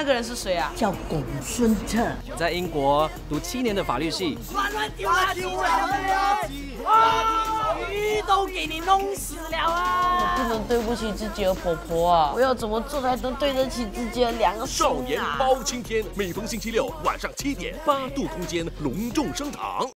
那个人是谁啊？叫公孙策在英国读七年的法律系。哇鱼都给你弄死了啊。我不能对不起自己的婆婆啊。我要怎么做才能对得起自己的两个少年包青天每逢星期六晚上七点八度空间隆重升堂。